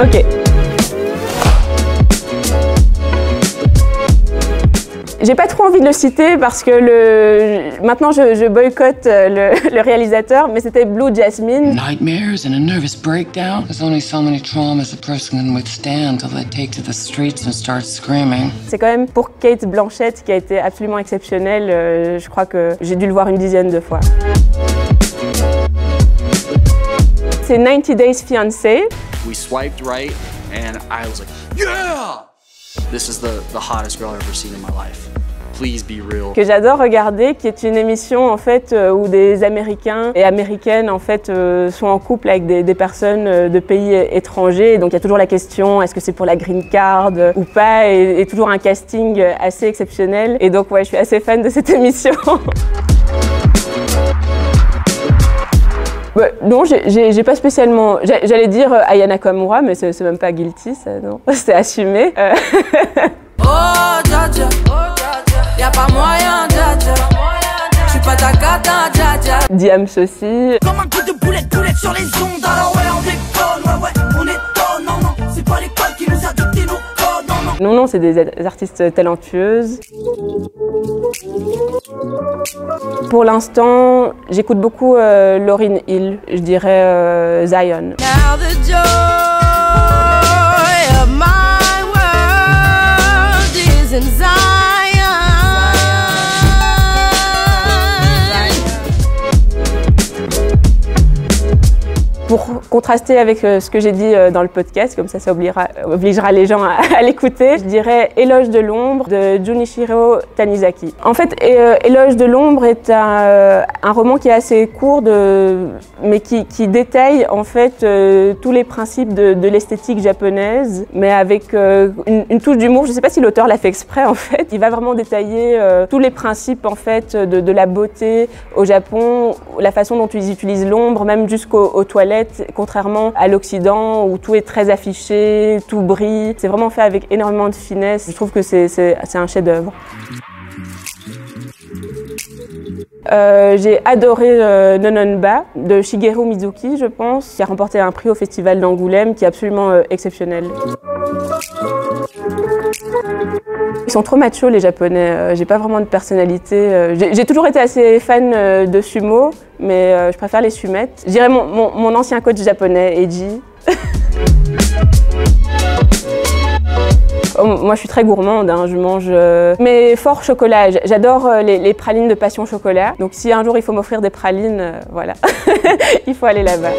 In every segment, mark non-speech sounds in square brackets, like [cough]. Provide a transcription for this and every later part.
Ok. J'ai pas trop envie de le citer parce que le... maintenant je, je boycotte euh, le, [laughs] le, réalisateur, mais c'était Blue Jasmine. Nightmares and a nervous breakdown. There's only so many traumas a person can withstand till they take to the streets and start screaming. C'est quand même pour Kate Blanchett qui a été absolument exceptionnelle. Euh, je crois que j'ai dû le voir une dizaine de fois. C'est 90 Days Fiancé. We swiped right and I was like, yeah! This is the, the hottest girl I've ever seen in my life. Please be real. Que j'adore regarder, qui est une émission en fait euh, où des Américains et Américaines en fait euh, sont en couple avec des, des personnes euh, de pays étrangers. Donc il y a toujours la question est-ce que c'est pour la green card ou pas? Et, et toujours un casting assez exceptionnel. Et donc ouais, je suis assez fan de cette [laughs] émission. Bah, non, j'ai pas spécialement. J'allais dire euh, Ayana Kamura, mais c'est même pas guilty, ça, non. [laughs] C'est assumé. Euh. oh, dja dja. Y'a pas moyen, dja dja. J'suis pas ta cata, dja dja. Diams aussi. Comme un coup de boulette, boulette sur les ondes. Alors ouais, on déconne, non, non. C'est des artistes talentueuses. Pour l'instant, j'écoute beaucoup euh, Hill, je dirais Zion. Contraster avec euh, ce que j'ai dit euh, dans le podcast, comme ça, ça obligera, obligera les gens à, [laughs] l'écouter, je dirais Éloge de l'ombre de Junichiro Tanizaki. En fait, euh, Éloge de l'ombre est un, roman qui est assez court, mais qui, détaille en fait tous les principes de, l'esthétique japonaise, mais avec une, touche d'humour. Je ne sais pas si l'auteur l'a fait exprès en fait. Il va vraiment détailler tous les principes en fait de, la beauté au Japon, la façon dont ils utilisent l'ombre, même jusqu'aux toilettes contrairement à l'Occident où tout est très affiché, tout brille. C'est vraiment fait avec énormément de finesse. Je trouve que c'est un chef-d'œuvre. Euh, j'ai adoré euh, Nononba de Shigeru Mizuki, je pense, qui a remporté un prix au Festival d'Angoulême, qui est absolument euh, exceptionnel. Ils sont trop machos les Japonais, euh, j'ai pas vraiment de personnalité. Euh, j'ai toujours été assez fan euh, de sumo, mais je préfère les sumettes. Je dirais mon, mon, ancien coach japonais, Eiji. [laughs] Oh, moi, je suis très gourmande, hein, je mange. mais fort chocolat. J'adore les, pralines de passion chocolat. Donc, si un jour il faut m'offrir des pralines, voilà, [laughs] il faut aller là-bas.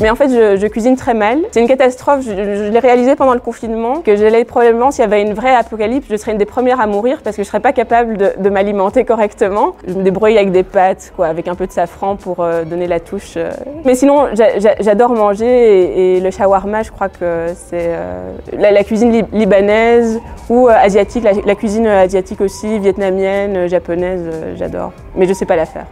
Mais en fait, je, cuisine très mal. C'est une catastrophe. Je, l'ai réalisé pendant le confinement, que j'allais probablement, s'il y avait une vraie apocalypse, je serais une des premières à mourir parce que je serais pas capable de, m'alimenter correctement. Je me débrouille avec des pâtes, quoi, avec un peu de safran pour euh, donner la touche. Euh. Mais sinon, j'adore manger et, le shawarma, je crois que c'est euh, la, cuisine li libanaise ou asiatique, la, la, cuisine asiatique aussi, vietnamienne, japonaise, j'adore. Mais je sais pas la faire.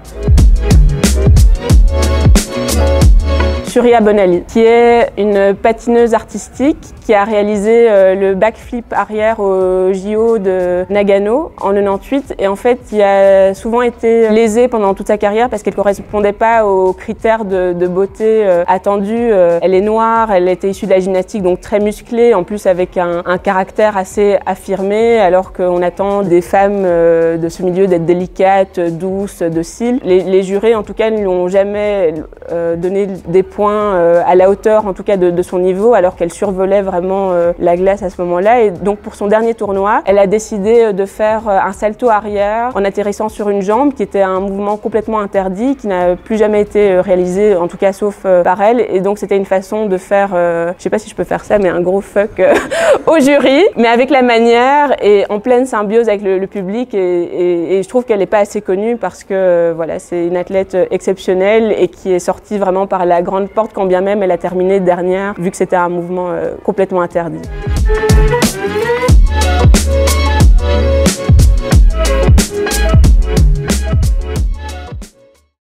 Surya Bonali, qui est une patineuse artistique qui a réalisé euh, le backflip arrière au JO de Nagano en 98 et en fait il a souvent été lésée pendant toute sa carrière parce qu'elle correspondait pas aux critères de, beauté euh, attendus. Euh, elle est noire, elle était issue de la gymnastique donc très musclée, en plus avec un, un caractère assez affirmé alors qu'on attend des femmes de ce milieu d'être délicates, douces, dociles. Les, les jurés en tout cas ne lui ont jamais donné des points euh, à la hauteur en tout cas de, son niveau alors qu'elle survolait vraiment euh, la glace à ce moment-là. Et donc pour son dernier tournoi elle a décidé euh, de faire un salto arrière en atterrissant sur une jambe qui était un mouvement complètement interdit qui n'a plus jamais été réalisé en tout cas sauf par elle. Et donc c'était une façon de faire je sais pas si je peux faire ça mais un gros fuck [laughs] au jury mais avec la manière et en pleine symbiose avec le, public. Et, je trouve qu'elle n'est pas assez connue parce que voilà c'est une athlète exceptionnelle et qui est sortie vraiment par la grande porte quand bien même elle a terminé dernière, vu que c'était un mouvement euh, complètement interdit.